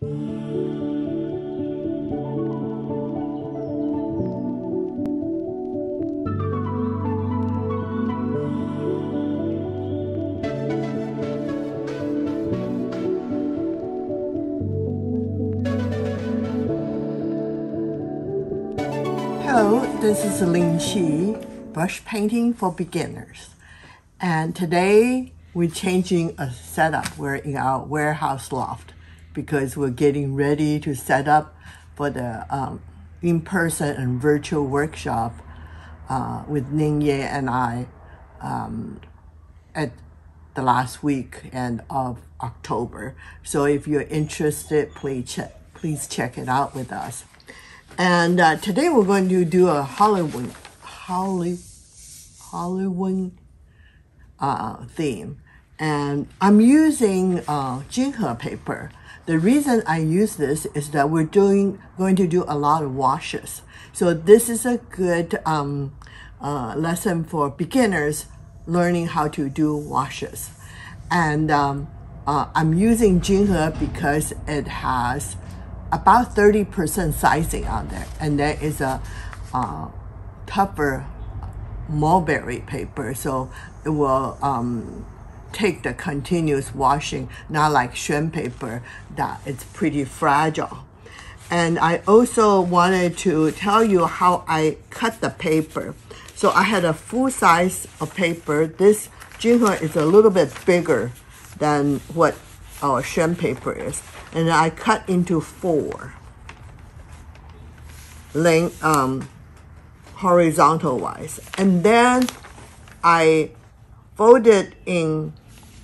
Hello, this is Ling Chi, brush painting for beginners. And today we're changing a setup. We're in our warehouse loft because we're getting ready to set up for the um, in-person and virtual workshop uh, with Ning Yeh and I um, at the last week and of October. So if you're interested, please check, please check it out with us. And uh, today we're going to do a Halloween, Holly, Halloween uh, theme. And I'm using uh, paper. The reason I use this is that we're doing going to do a lot of washes. So this is a good um, uh, lesson for beginners learning how to do washes. And um, uh, I'm using Jen Ho because it has about 30% sizing on there. And there is a uh, tougher mulberry paper. So it will um, take the continuous washing, not like Xuan paper that it's pretty fragile. And I also wanted to tell you how I cut the paper. So I had a full size of paper. This Jen Ho is a little bit bigger than what our Xuan paper is and I cut into four length um, horizontal wise and then I folded in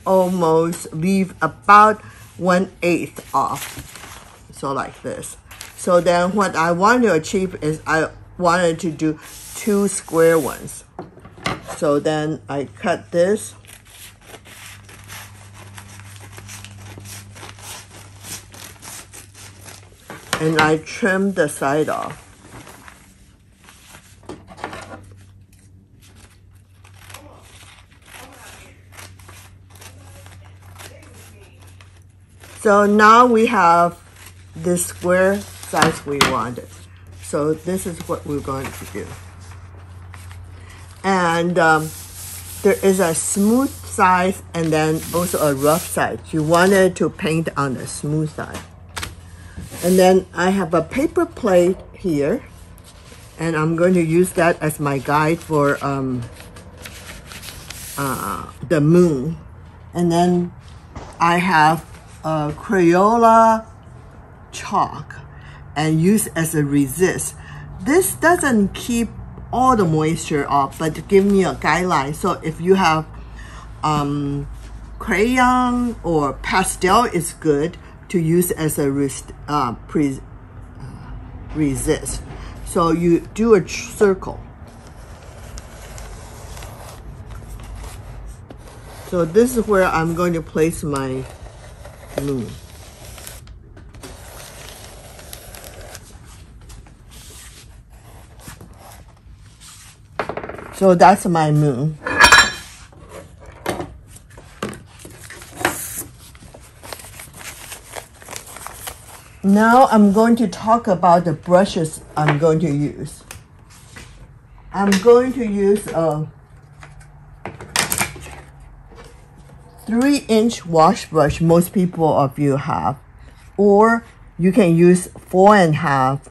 almost leave about one eighth off. So like this. So then what I want to achieve is I wanted to do two square ones. So then I cut this. And I trim the side off. So now we have the square size we wanted. So this is what we're going to do. And um, there is a smooth side and then also a rough side. You wanted to paint on the smooth side. And then I have a paper plate here. And I'm going to use that as my guide for um, uh, the moon. And then I have a Crayola chalk and use as a resist. This doesn't keep all the moisture off, but give me a guideline. So if you have um, crayon or pastel is good to use as a rest, uh, pre, uh, resist. So you do a circle. So this is where I'm going to place my moon. So that's my moon. Now I'm going to talk about the brushes I'm going to use. I'm going to use a three inch wash brush most people of you have, or you can use four and a half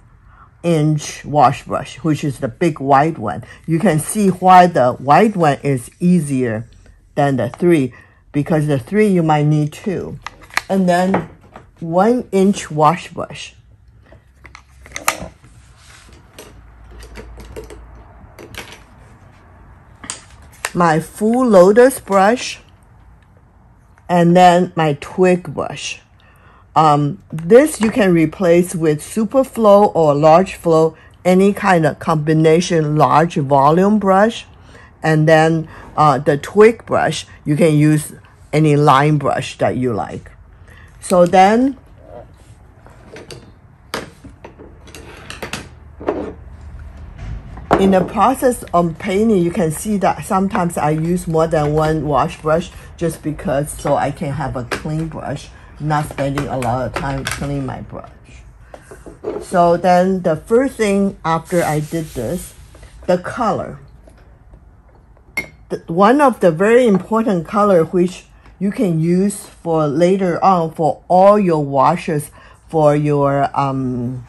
inch wash brush, which is the big white one. You can see why the white one is easier than the three, because the three you might need two. And then one inch wash brush. My full lotus brush and then my twig brush. Um, this you can replace with super flow or large flow, any kind of combination large volume brush. And then uh, the twig brush, you can use any line brush that you like. So then, in the process of painting, you can see that sometimes I use more than one wash brush just because so I can have a clean brush. not spending a lot of time cleaning my brush. So then the first thing after I did this, the color. The, one of the very important color which you can use for later on for all your washes for your um,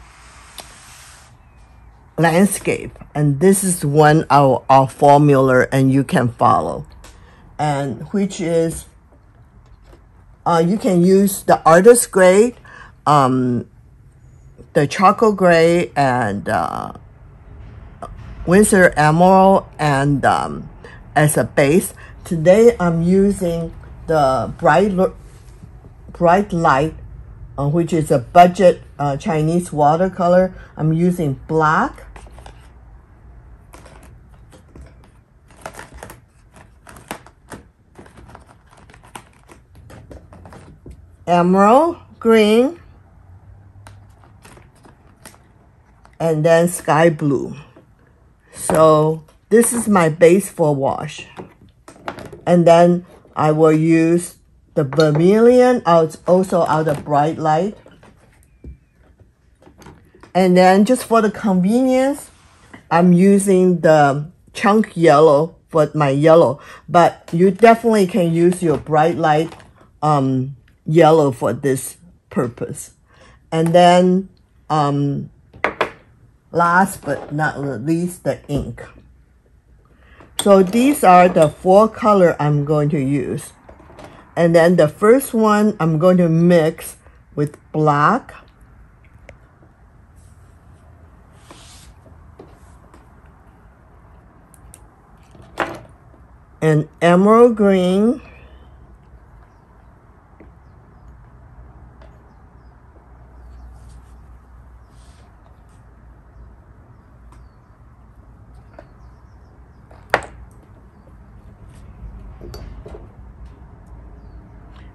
landscape. And this is one of our formula and you can follow. And which is, uh, you can use the artist grade, um, the charcoal gray and uh, Winsor Emerald and um, as a base. Today I'm using the bright bright light, uh, which is a budget uh, Chinese watercolor. I'm using black. Emerald green and then sky blue. So this is my base for wash. And then I will use the vermilion out also out of bright light. And then just for the convenience, I'm using the chunk yellow for my yellow, but you definitely can use your bright light um, yellow for this purpose. And then um, last but not least, the ink. So these are the four color I'm going to use. And then the first one I'm going to mix with black. And emerald green.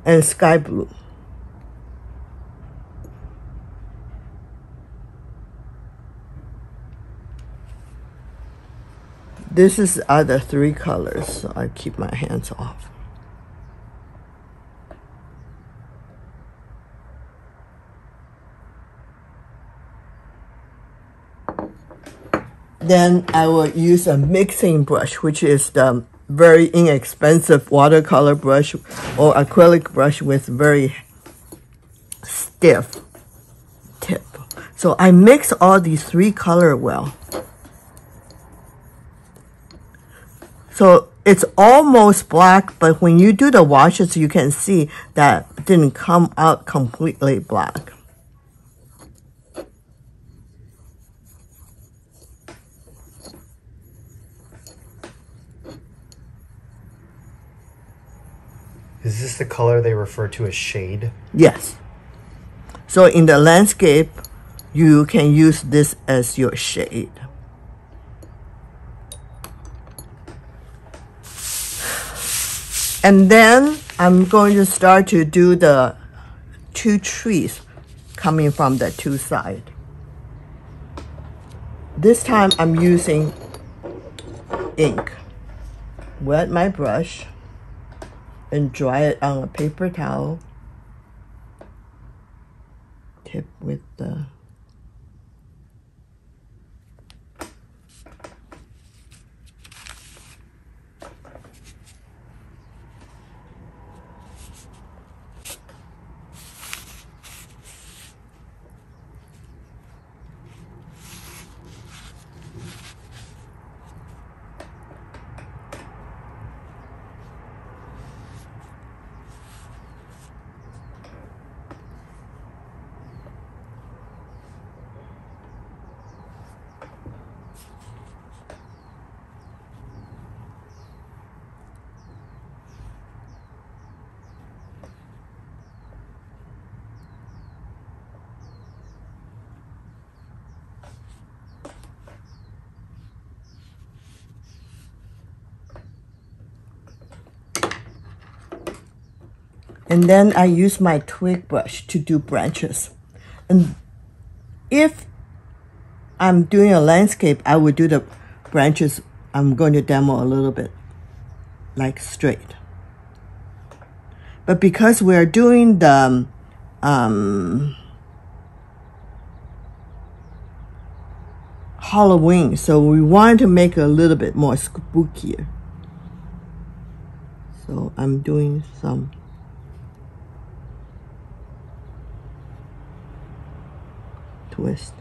And sky blue. This is other three colors, so I keep my hands off. Then I will use a mixing brush, which is the very inexpensive watercolor brush or acrylic brush with very stiff tip. So I mix all these three color well. So it's almost black, but when you do the washes, you can see that didn't come out completely black. Is this the color they refer to as shade? Yes. So in the landscape, you can use this as your shade. And then I'm going to start to do the two trees coming from the two side. This time I'm using ink. Wet my brush and dry it on a paper towel. Tip with the And then I use my twig brush to do branches. And if I'm doing a landscape, I would do the branches. I'm going to demo a little bit, like straight. But because we're doing the um, um, Halloween, so we wanted to make it a little bit more spookier. So I'm doing some twist.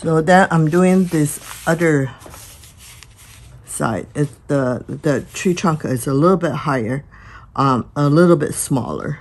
So then I'm doing this other side. It's the the tree trunk is a little bit higher, um, a little bit smaller.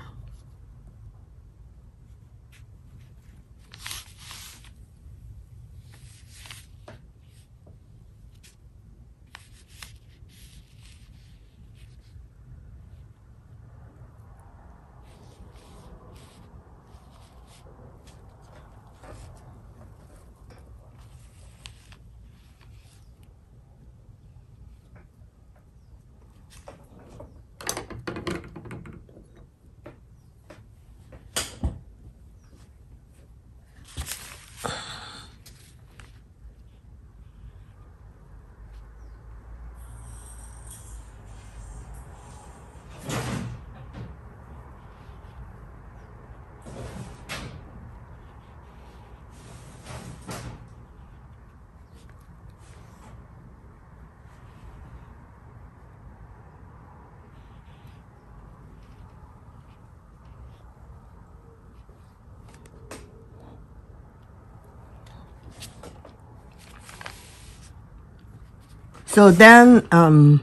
So then um,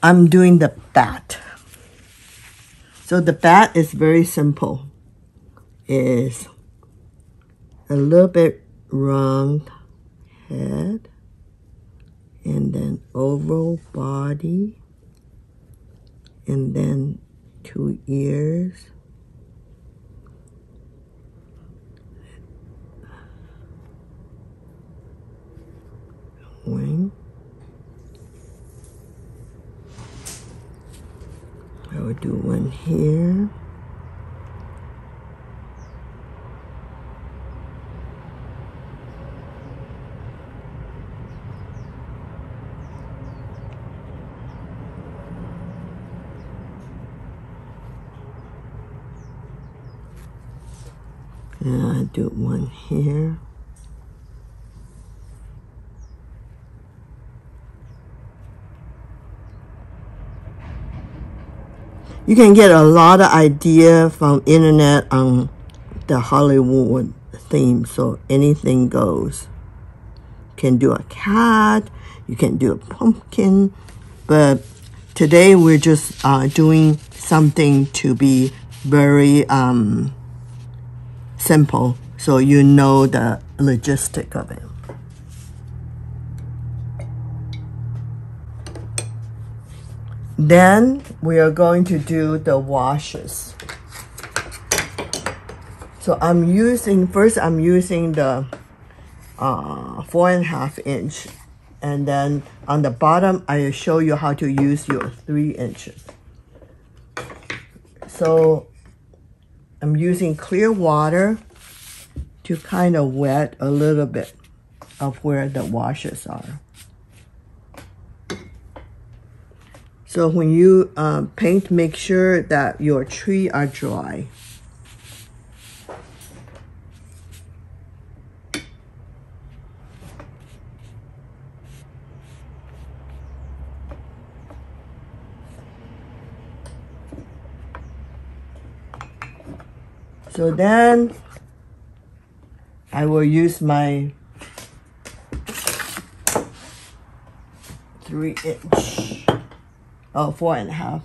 I'm doing the bat. So the bat is very simple. Is a little bit round head and then oval body and then two ears I would do one here. And I do one here. You can get a lot of idea from internet on the Hollywood theme. So anything goes. You can do a cat. You can do a pumpkin. But today we're just uh, doing something to be very um, simple. So you know the logistic of it. Then we are going to do the washes. So I'm using, first I'm using the uh, four and a half inch. And then on the bottom, I will show you how to use your three inches. So I'm using clear water to kind of wet a little bit of where the washes are. So when you um, paint, make sure that your tree are dry. So then I will use my three inch, oh, four and a half,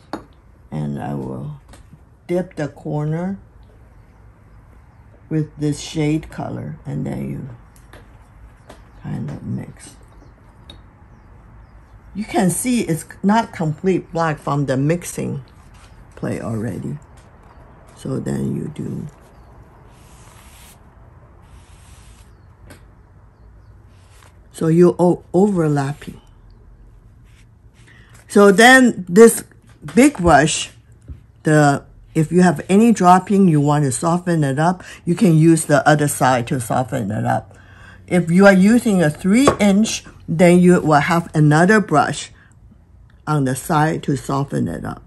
and I will dip the corner with this shade color, and then you kind of mix. You can see it's not complete black from the mixing play already. So then you do So you o- overlapping. So then this big brush, the if you have any dropping, you want to soften it up, you can use the other side to soften it up. If you are using a three inch, then you will have another brush on the side to soften it up.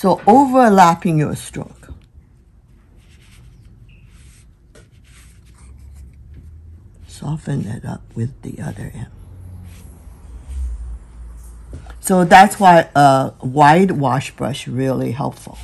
So overlapping your stroke. Soften it up with the other end. So that's why a wide wash brush really helpful.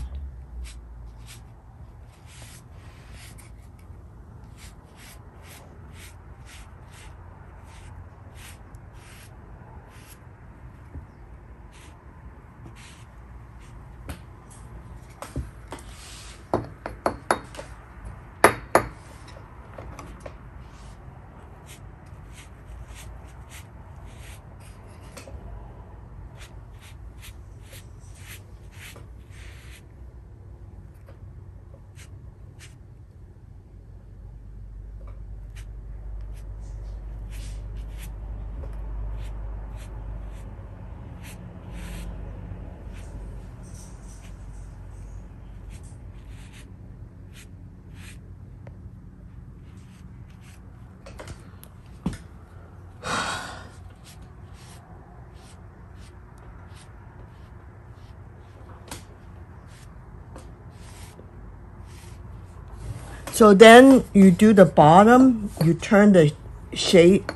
So then you do the bottom, you turn the shape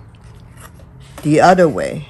the other way.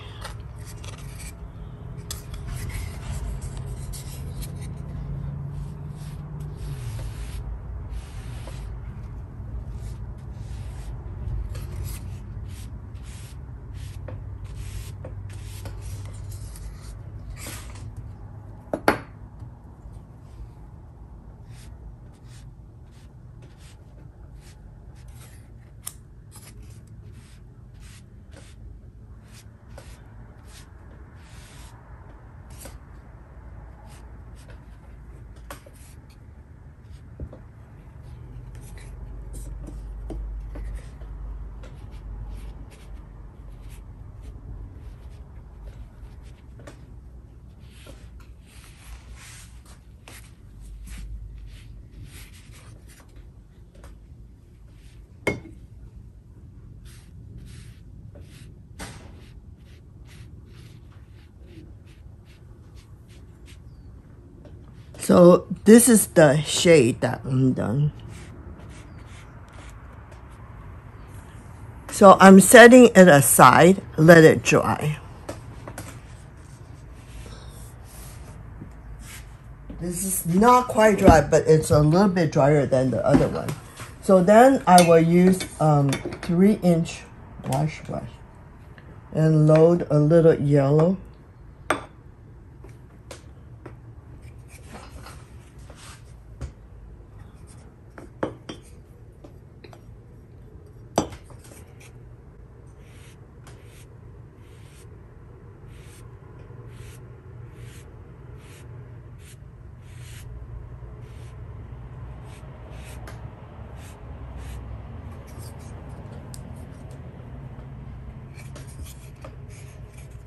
So this is the shade that I'm done. So I'm setting it aside, let it dry. This is not quite dry, but it's a little bit drier than the other one. So then I will use um, three inch wash brush and load a little yellow.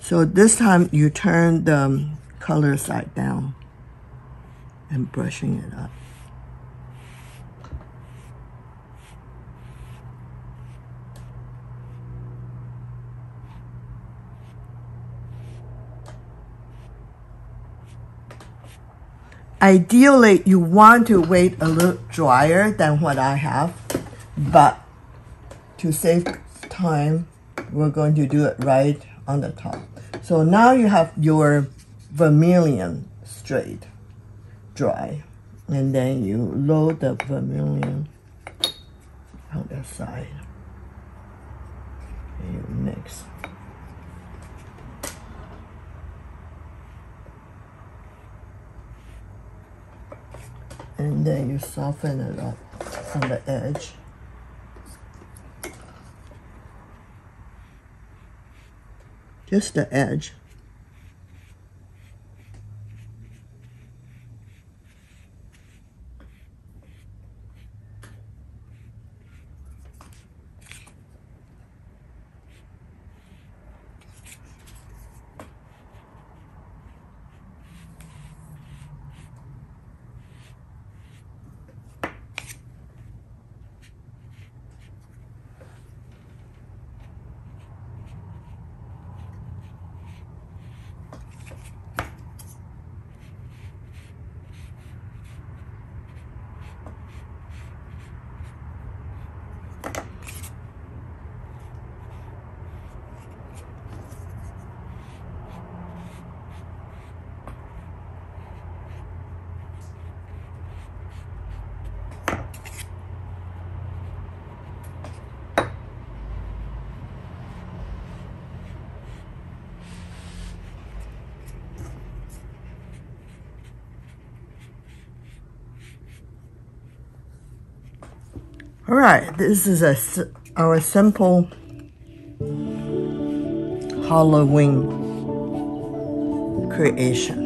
So this time you turn the um, color side down. and brushing it up. Ideally, you want to wait a little drier than what I have, but to save time, we're going to do it right on the top. So now you have your vermilion straight, dry, and then you load the vermilion on the side, and you mix. and then you soften it up on the edge. Just the edge. All right, this is a, our simple Halloween creation.